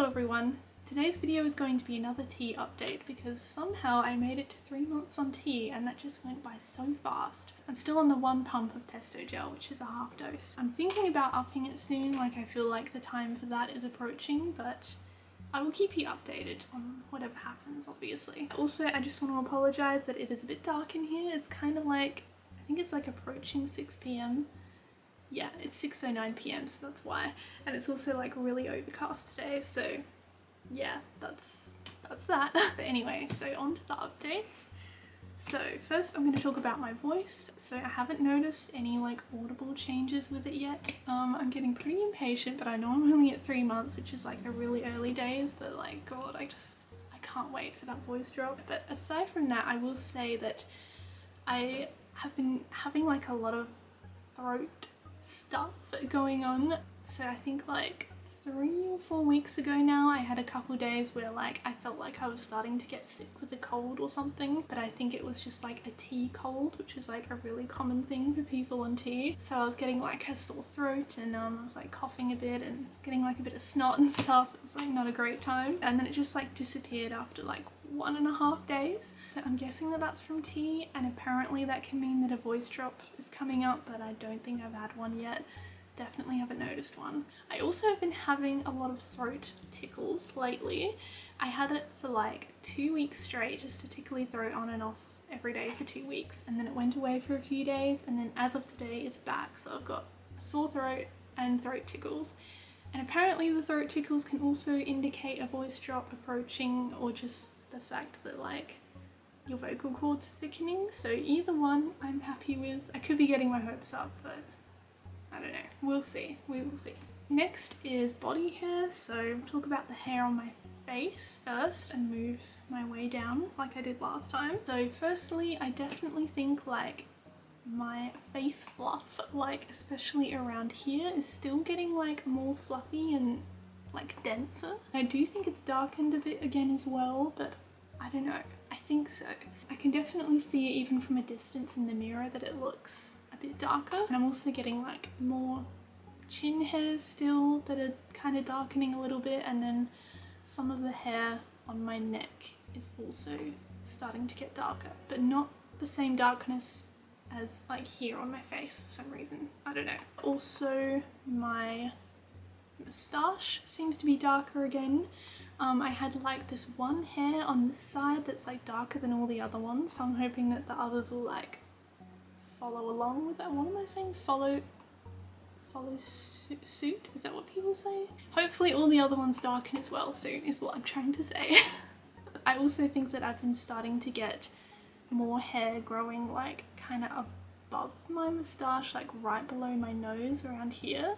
Hello everyone! Today's video is going to be another T update because somehow I made it to three months on T and that just went by so fast. I'm still on the one pump of Testogel, which is a half dose. I'm thinking about upping it soon, like I feel like the time for that is approaching, but I will keep you updated on whatever happens, obviously. Also, I just want to apologise that it is a bit dark in here. It's kind of like, I think it's like approaching 6pm yeah, it's 6.09 pm, so that's why. And it's also like really overcast today, so yeah, that's that's that. but anyway, so on to the updates. So first I'm going to talk about my voice. So I haven't noticed any like audible changes with it yet. Um, I'm getting pretty impatient, but I know I'm only at three months, which is like the really early days, but like god, I just, I can't wait for that voice drop. But aside from that, I will say that I have been having like a lot of throat stuff going on. So I think like three or four weeks ago now I had a couple days where like I felt like I was starting to get sick with a cold or something but I think it was just like a T cold which is like a really common thing for people on T so I was getting like a sore throat and um, I was like coughing a bit and was getting like a bit of snot and stuff it was like not a great time and then it just like disappeared after like one and a half days. So I'm guessing that that's from T and apparently that can mean that a voice drop is coming up but I don't think I've had one yet. Definitely haven't noticed one. I also have been having a lot of throat tickles lately. I had it for like two weeks straight, just a tickly throat on and off every day for two weeks and then it went away for a few days and then as of today it's back so I've got sore throat and throat tickles and apparently the throat tickles can also indicate a voice drop approaching or just the fact that like your vocal cords thickening so either one I'm happy with. I could be getting my hopes up but I don't know. We'll see. We will see. Next is body hair so talk about the hair on my face first and move my way down like I did last time. So firstly I definitely think like my face fluff like especially around here is still getting like more fluffy and like denser. I do think it's darkened a bit again as well, but I don't know. I think so. I can definitely see it even from a distance in the mirror that it looks bit darker. And I'm also getting like more chin hairs still that are kind of darkening a little bit and then some of the hair on my neck is also starting to get darker, but not the same darkness as like here on my face for some reason. I don't know. Also my moustache seems to be darker again. Um, I had like this one hair on this side that's like darker than all the other ones so I'm hoping that the others will like follow along with that. What am I saying? Follow follow su suit? Is that what people say? Hopefully all the other ones darken as well soon is what I'm trying to say. I also think that I've been starting to get more hair growing like kind of above my moustache like right below my nose around here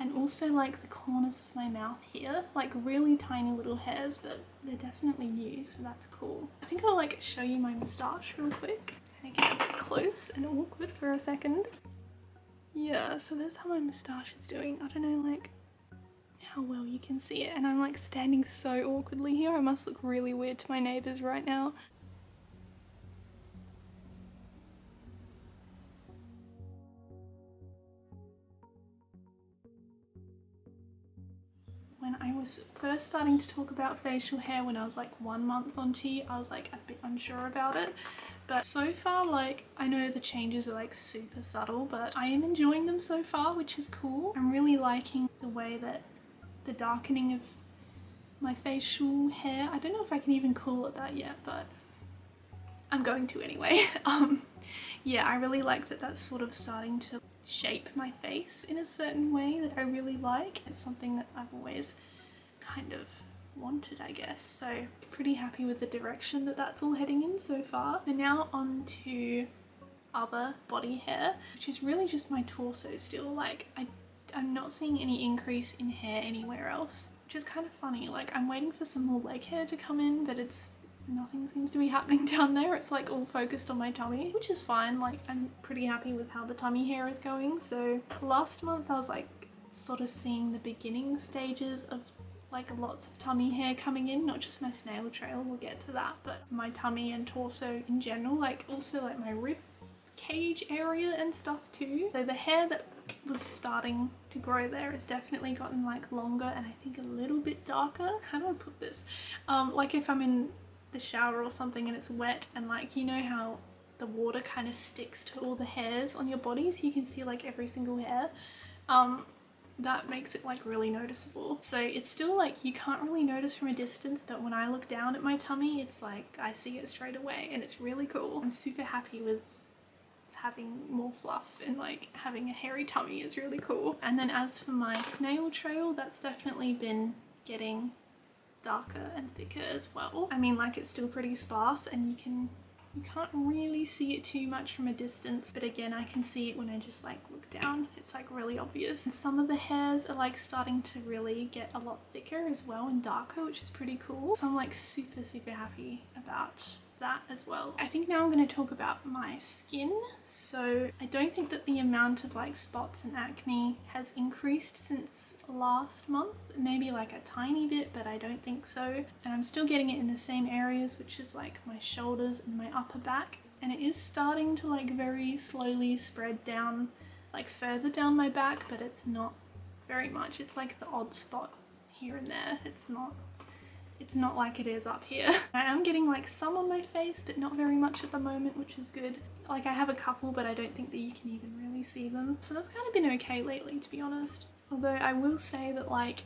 and also like the corners of my mouth here like really tiny little hairs but they're definitely new so that's cool i think i'll like show you my moustache real quick close and awkward for a second. Yeah so that's how my moustache is doing. I don't know like how well you can see it. And i'm like standing so awkwardly here. I must look really weird to my neighbors right now. When I was first starting to talk about facial hair when I was like one month on T, I was like a bit unsure about it. But so far, like, I know the changes are like super subtle, but I am enjoying them so far, which is cool. I'm really liking the way that the darkening of my facial hair, I don't know if I can even call it that yet, but I'm going to anyway. um, yeah, I really like that that's sort of starting to shape my face in a certain way that I really like. It's something that I've always kind of wanted I guess. So pretty happy with the direction that that's all heading in so far. So now on to other body hair which is really just my torso still. Like I, I'm not seeing any increase in hair anywhere else which is kind of funny. Like I'm waiting for some more leg hair to come in but it's nothing seems to be happening down there. It's like all focused on my tummy which is fine. Like I'm pretty happy with how the tummy hair is going. So last month I was like sort of seeing the beginning stages of like lots of tummy hair coming in, not just my snail trail, we'll get to that, but my tummy and torso in general, like also like my rib cage area and stuff too. So the hair that was starting to grow there has definitely gotten like longer and I think a little bit darker. How do I put this? Um, like if I'm in the shower or something and it's wet and like you know how the water kind of sticks to all the hairs on your body so you can see like every single hair. Um, that makes it like really noticeable. So it's still like you can't really notice from a distance but when I look down at my tummy it's like I see it straight away and it's really cool. I'm super happy with having more fluff and like having a hairy tummy is really cool. And then as for my snail trail that's definitely been getting darker and thicker as well. I mean like it's still pretty sparse and you can you can't really see it too much from a distance, but again, I can see it when I just like look down. It's like really obvious. And some of the hairs are like starting to really get a lot thicker as well and darker, which is pretty cool. So I'm like super, super happy about that as well. I think now I'm going to talk about my skin. So I don't think that the amount of like spots and acne has increased since last month. Maybe like a tiny bit, but I don't think so. And I'm still getting it in the same areas, which is like my shoulders and my upper back. And it is starting to like very slowly spread down like further down my back, but it's not very much. It's like the odd spot here and there. It's not it's not like it is up here. I am getting like some on my face but not very much at the moment which is good. Like I have a couple but I don't think that you can even really see them. So that's kind of been okay lately to be honest. Although I will say that like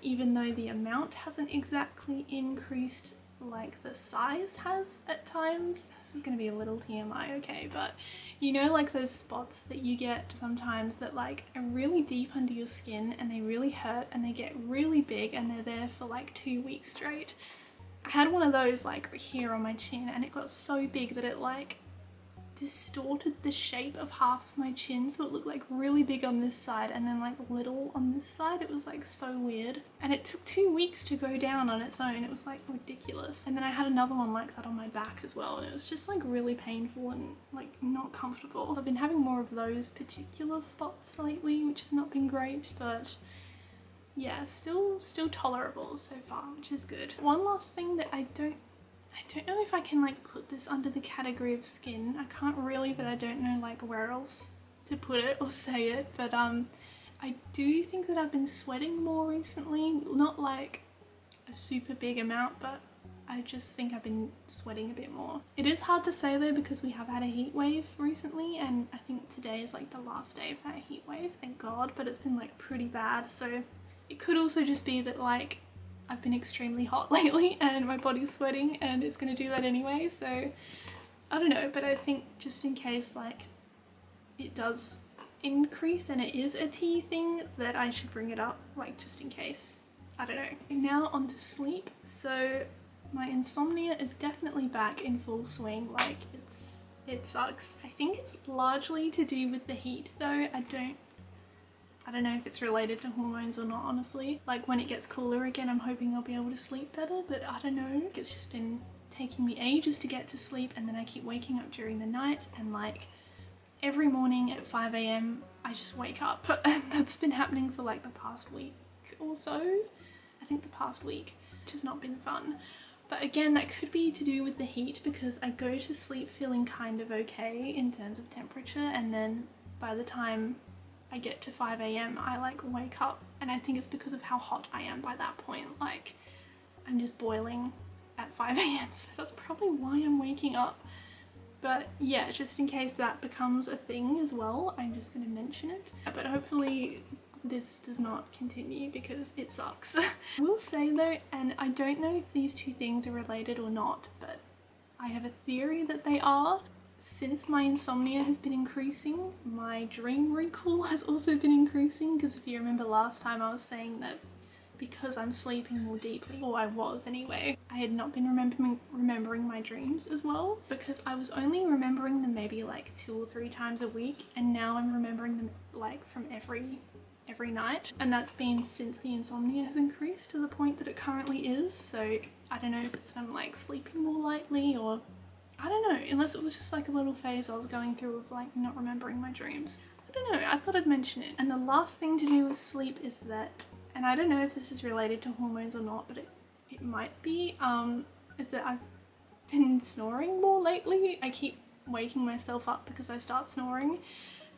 even though the amount hasn't exactly increased like the size has at times. This is gonna be a little TMI, okay, but you know like those spots that you get sometimes that like are really deep under your skin and they really hurt and they get really big and they're there for like two weeks straight. I had one of those like here on my chin and it got so big that it like distorted the shape of half of my chin so it looked like really big on this side and then like little on this side. It was like so weird. And it took two weeks to go down on its own. It was like ridiculous. And then I had another one like that on my back as well and it was just like really painful and like not comfortable. I've been having more of those particular spots lately which has not been great but yeah, still still tolerable so far, which is good. One last thing that I don't I don't know if I can like put this under the category of skin. I can't really, but I don't know like where else to put it or say it. But um, I do think that I've been sweating more recently. Not like a super big amount, but I just think I've been sweating a bit more. It is hard to say though because we have had a heat wave recently and I think today is like the last day of that heat wave, thank god, but it's been like pretty bad. So it could also just be that like I've been extremely hot lately and my body's sweating and it's gonna do that anyway so I don't know but I think just in case like it does increase and it is a T thing that I should bring it up like just in case I don't know. Now on to sleep so my insomnia is definitely back in full swing like it's it sucks. I think it's largely to do with the heat though I don't I don't know if it's related to hormones or not honestly. Like when it gets cooler again I'm hoping I'll be able to sleep better but I don't know. It's just been taking me ages to get to sleep and then I keep waking up during the night and like every morning at 5am I just wake up and that's been happening for like the past week or so. I think the past week which has not been fun. But again, that could be to do with the heat because I go to sleep feeling kind of okay in terms of temperature and then by the time I get to 5 a.m. I like wake up and I think it's because of how hot I am by that point. Like I'm just boiling at 5 a.m. so that's probably why I'm waking up. But yeah, just in case that becomes a thing as well, I'm just going to mention it. But hopefully this does not continue because it sucks. I will say though, and I don't know if these two things are related or not, but I have a theory that they are since my insomnia has been increasing, my dream recall has also been increasing because if you remember last time I was saying that because I'm sleeping more deeply, or I was anyway, I had not been remembering, remembering my dreams as well because I was only remembering them maybe like two or three times a week and now I'm remembering them like from every every night. And that's been since the insomnia has increased to the point that it currently is so I don't know if it's that I'm like sleeping more lightly or I don't know, unless it was just like a little phase I was going through of like not remembering my dreams. I don't know, I thought I'd mention it. And the last thing to do with sleep is that, and I don't know if this is related to hormones or not, but it, it might be, um, is that I've been snoring more lately. I keep waking myself up because I start snoring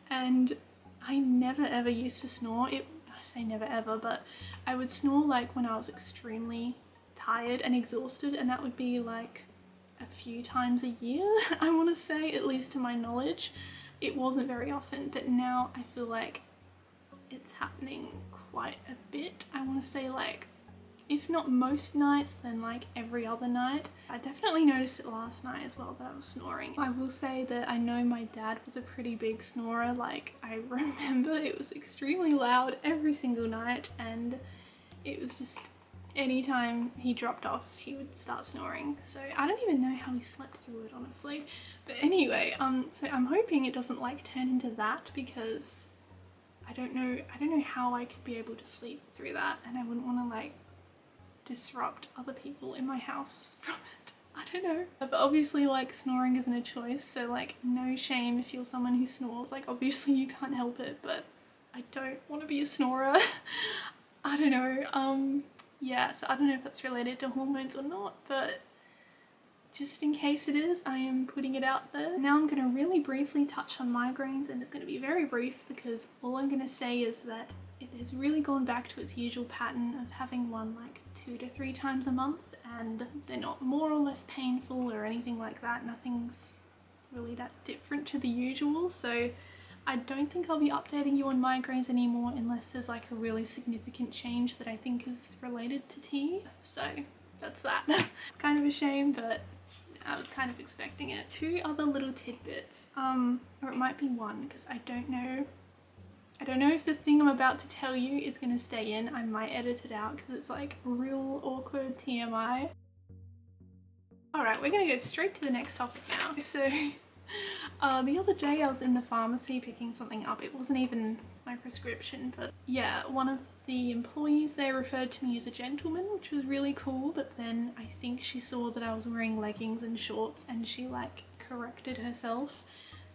and I never ever used to snore. It, I say never ever, but I would snore like when I was extremely tired and exhausted and that would be like a few times a year, I want to say, at least to my knowledge. It wasn't very often, but now I feel like it's happening quite a bit. I want to say like if not most nights then like every other night. I definitely noticed it last night as well that I was snoring. I will say that I know my dad was a pretty big snorer like I remember it was extremely loud every single night and it was just anytime he dropped off he would start snoring so I don't even know how he slept through it honestly but anyway um so I'm hoping it doesn't like turn into that because I don't know I don't know how I could be able to sleep through that and I wouldn't want to like disrupt other people in my house from it. I don't know. But obviously like snoring isn't a choice so like no shame if you're someone who snores like obviously you can't help it but I don't want to be a snorer. I don't know. Um yeah so I don't know if that's related to hormones or not but just in case it is, I am putting it out there. Now I'm going to really briefly touch on migraines and it's going to be very brief because all I'm going to say is that it has really gone back to its usual pattern of having one like two to three times a month and they're not more or less painful or anything like that. Nothing's really that different to the usual so I don't think I'll be updating you on migraines anymore unless there's like a really significant change that I think is related to T. So that's that. it's kind of a shame but I was kind of expecting it. Two other little tidbits, um, or it might be one because I don't know. I don't know if the thing I'm about to tell you is going to stay in. I might edit it out because it's like real awkward TMI. Alright, we're going to go straight to the next topic now. So, uh, the other day I was in the pharmacy picking something up. It wasn't even my prescription, but yeah, one of the employees there referred to me as a gentleman, which was really cool, but then I think she saw that I was wearing leggings and shorts and she like corrected herself,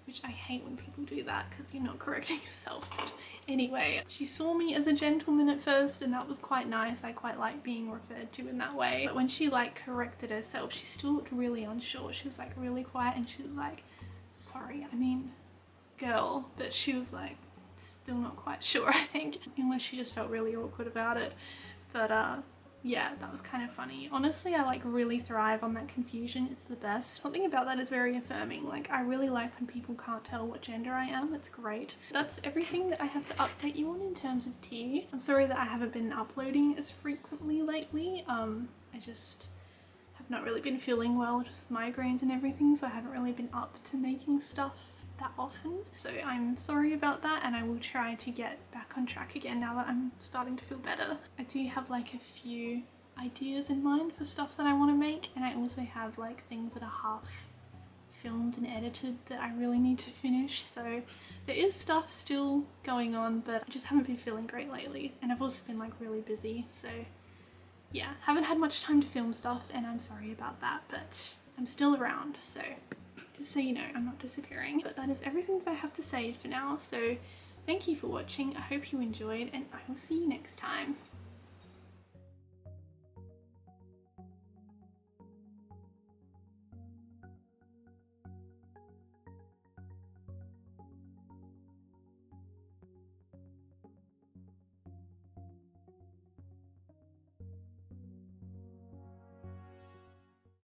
which I hate when people do that because you're not correcting yourself. But anyway, she saw me as a gentleman at first and that was quite nice. I quite like being referred to in that way. But when she like corrected herself, she still looked really unsure. She was like really quiet and she was like, sorry, I mean, girl. But she was like, still not quite sure I think unless she just felt really awkward about it. But uh yeah that was kind of funny. Honestly I like really thrive on that confusion. It's the best. Something about that is very affirming. Like I really like when people can't tell what gender I am. It's great. That's everything that I have to update you on in terms of T. I'm sorry that I haven't been uploading as frequently lately. Um I just not really been feeling well just migraines and everything so I haven't really been up to making stuff that often. So I'm sorry about that and I will try to get back on track again now that I'm starting to feel better. I do have like a few ideas in mind for stuff that I want to make and I also have like things that are half filmed and edited that I really need to finish so there is stuff still going on but I just haven't been feeling great lately and I've also been like really busy so yeah haven't had much time to film stuff and I'm sorry about that but I'm still around so just so you know I'm not disappearing. But that is everything that I have to say for now so thank you for watching, I hope you enjoyed and I will see you next time.